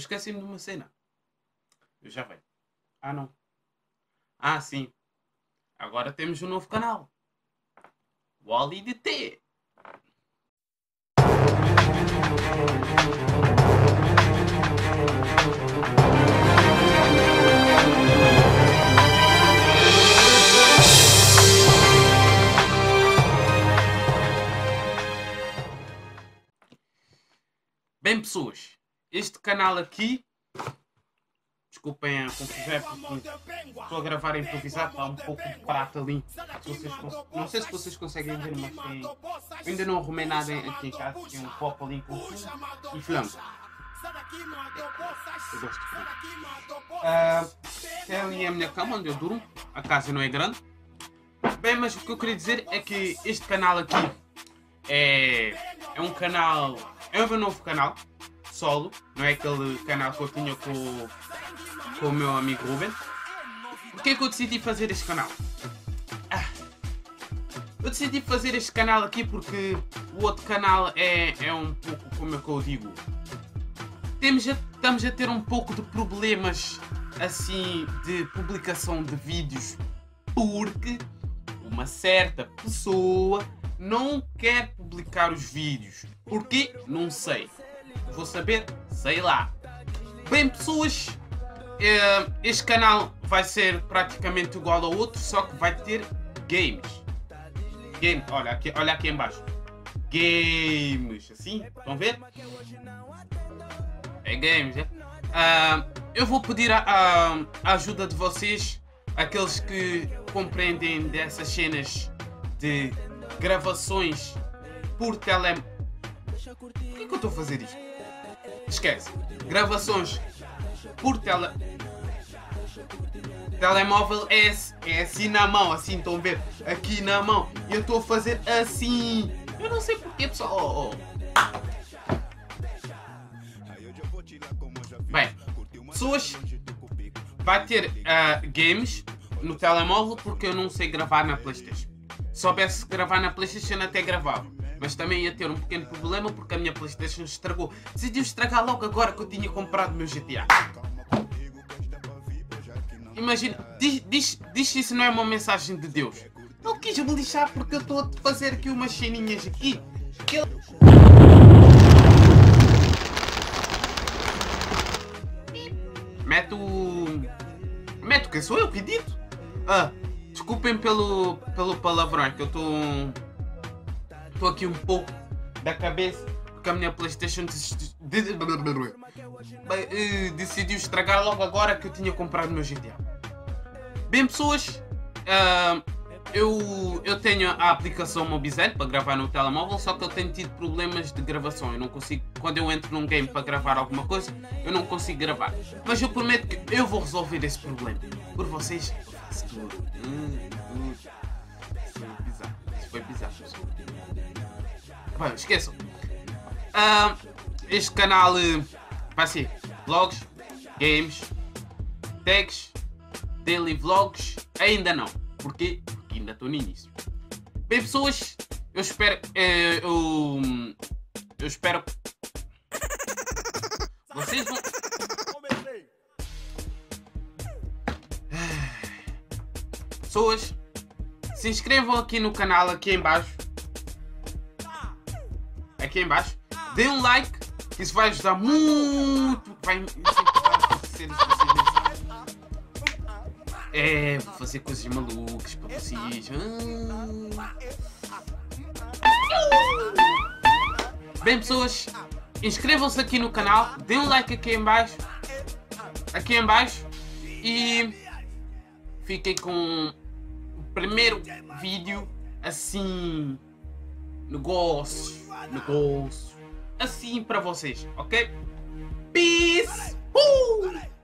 esqueci-me de uma cena. Eu já venho. Ah, não. Ah, sim. Agora temos um novo canal. Wally de T. Bem, pessoas, este canal aqui. Desculpem a confusão, porque estou a gravar improvisado, está um pouco de prata ali. Vocês não sei se vocês conseguem ver, mas tem. ainda não arrumei nada aqui em casa. Tem um copo ali com fumo e flambo. Eu gosto de. Ah, Tem ali a minha cama onde eu durmo. A casa não é grande. Bem, mas o que eu queria dizer é que este canal aqui é, é um canal. É o meu novo canal, solo. Não é aquele canal que eu tinha com, com o meu amigo Ruben. Por que é que eu decidi fazer este canal? Ah, eu decidi fazer este canal aqui porque o outro canal é, é um pouco, como é que eu digo? Temos a- estamos a ter um pouco de problemas assim de publicação de vídeos porque uma certa pessoa não quer publicar os vídeos. Porquê? Não sei. Vou saber? Sei lá. Bem, pessoas, eh, este canal vai ser praticamente igual ao outro, só que vai ter games. Game, olha aqui, olha aqui embaixo. Games, assim, a ver? É games, é? Ah, eu vou pedir a, a- ajuda de vocês, aqueles que compreendem dessas cenas de gravações por tele... Por que, que eu estou a fazer isto? Esquece. Gravações por tele... Telemóvel é, é assim na mão, assim, estão a ver? Aqui na mão. Eu estou a fazer assim. Eu não sei porquê, pessoal. Oh, oh. Bem, pessoas, vai ter ah, games no telemóvel porque eu não sei gravar na Playstation. Se soubesse gravar na Playstation até gravava. Mas também ia ter um pequeno problema porque a minha Playstation estragou. Decidiu estragar logo agora que eu tinha comprado meu GTA. Imagina, diz, diz, diz isso não é uma mensagem de Deus. Ele quis me lixar porque eu estou a fazer aqui umas ceninhas aqui. Que ele... Mete o. Mete o que sou eu que dito? Ah, desculpem pelo, pelo palavrão, é que eu estou. Estou aqui um pouco da cabeça porque a minha Playstation eh, decidiu estragar logo agora que eu tinha comprado o meu GTA. Bem, pessoas, ah, eu, eu tenho a aplicação Mobizet para gravar no telemóvel, só que eu tenho tido problemas de gravação. Eu não consigo, quando eu entro num game para gravar alguma coisa, eu não consigo gravar. Mas eu prometo que eu vou resolver esse problema. Por vocês, faço tudo. Hum, hum. Isso foi bizarro. Isso foi bizarro. pessoal. Bem, esqueçam. Ah, este canal eh, vai ser vlogs, games, tags, daily vlogs. Ainda não. Porquê? Porque ainda estou no início. Bem, pessoas, eu espero. eh, eu, eu espero. Vocês vão. Pessoas, se inscrevam aqui no canal, aqui em baixo. Aqui em baixo. Dê um like, que isso vai ajudar muito. Vai incentivar vocês, É, vou fazer coisas malucas para vocês. Ah. Bem, pessoas, inscrevam-se aqui no canal, dê um like aqui em baixo, aqui em baixo e fiquem com o primeiro vídeo assim, negócio, negócio, assim para vocês, ok? Peace! Uh!